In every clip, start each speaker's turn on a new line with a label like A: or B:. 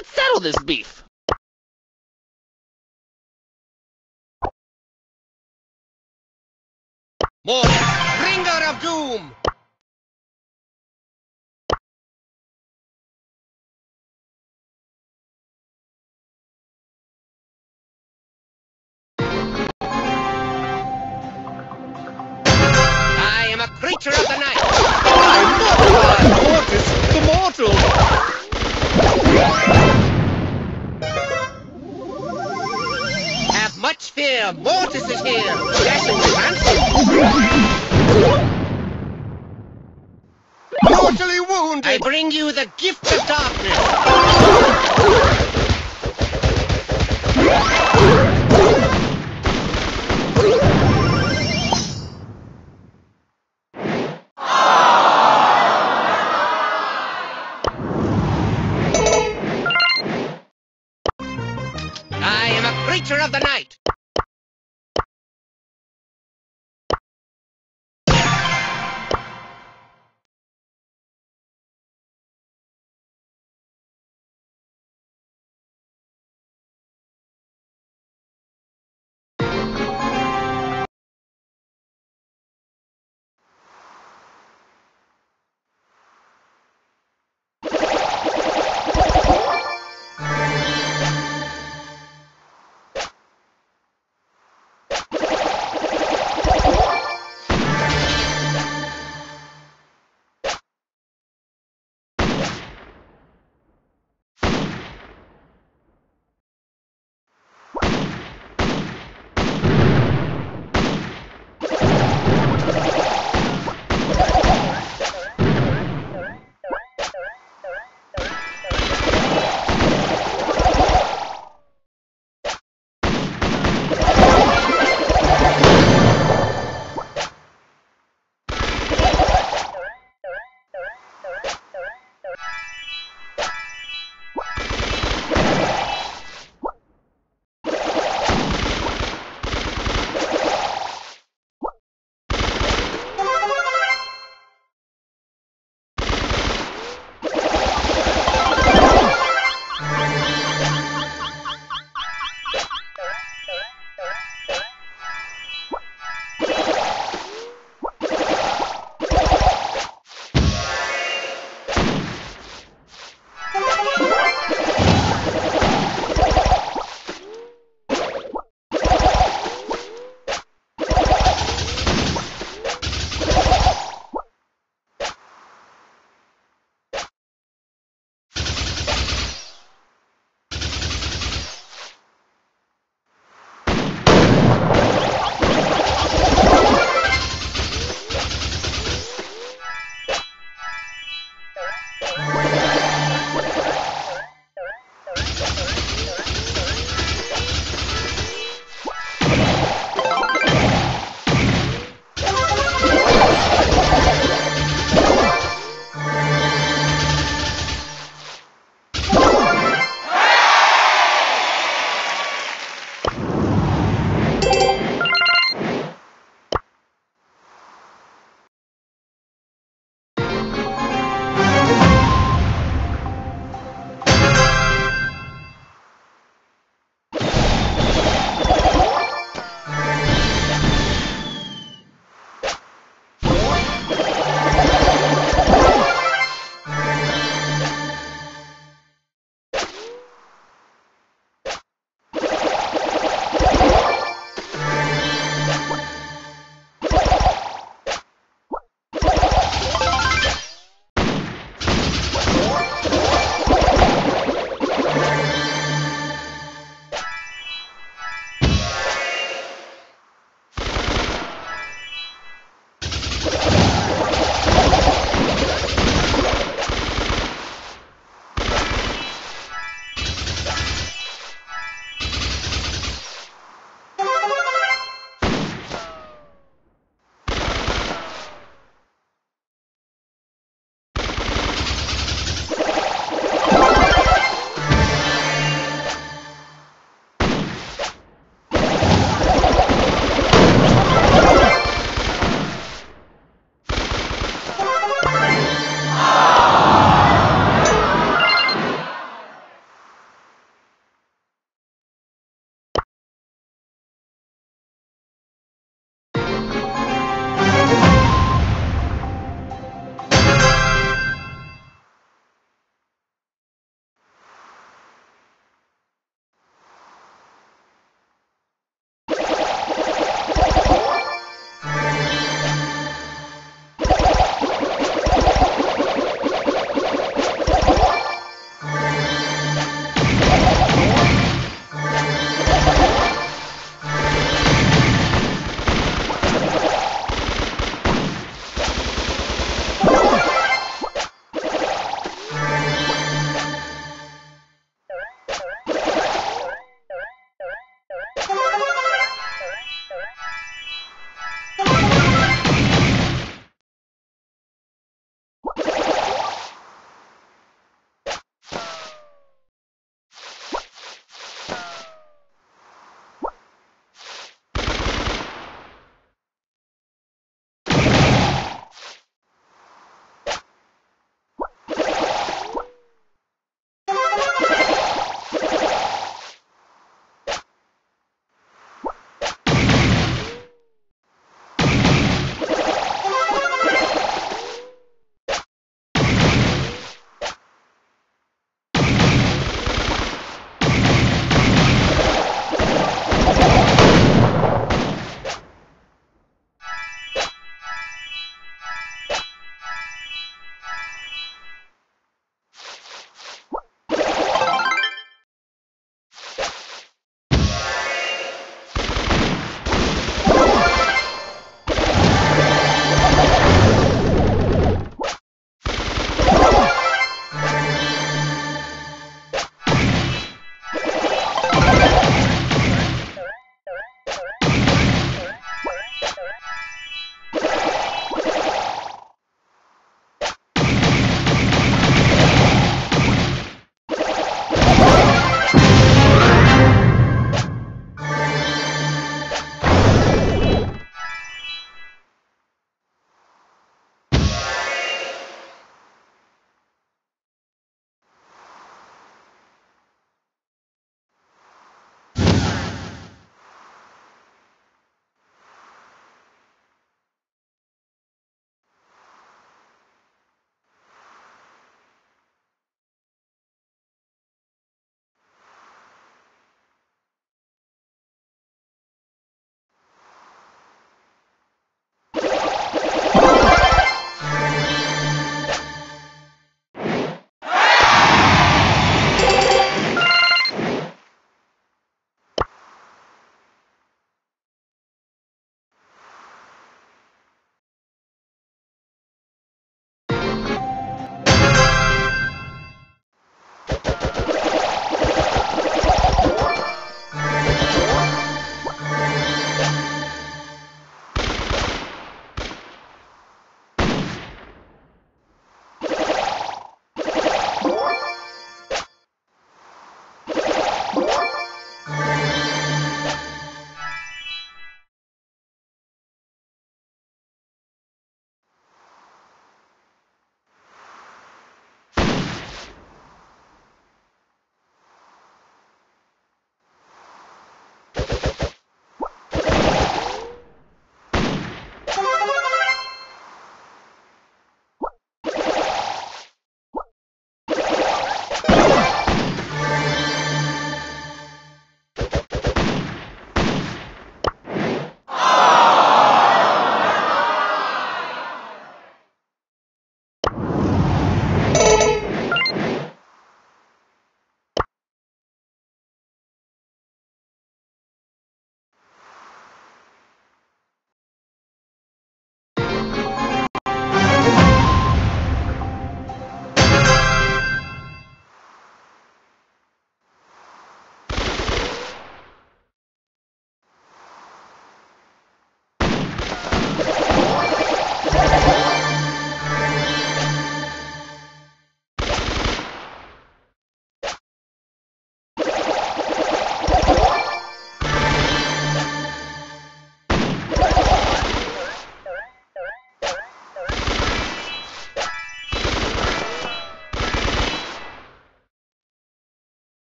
A: Let's settle this beef.
B: Mortis, bringer of doom! I am a creature of the night! Much fear, Mortis is here! Dashing!
C: Mortally wounded!
B: I bring you the gift of darkness!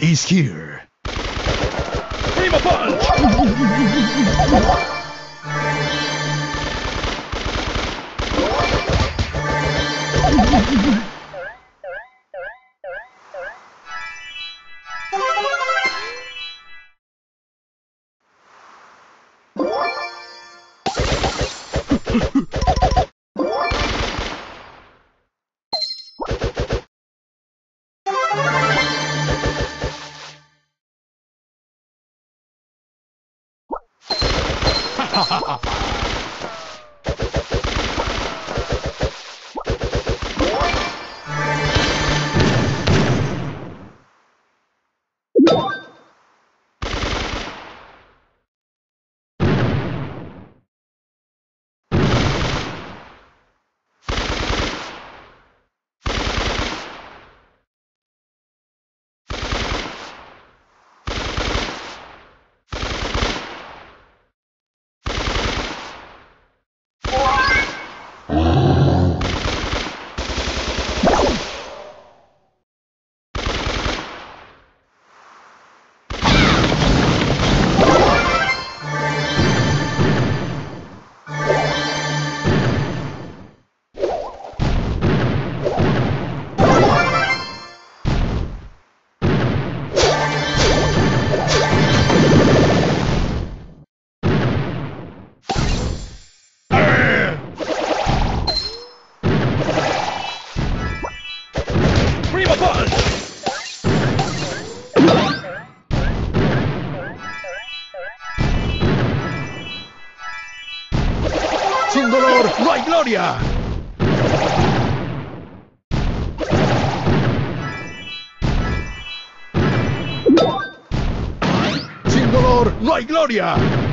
A: Is here.
C: Primo Punch! Primo
A: Sin dolor no hay gloria. Sin dolor no hay gloria.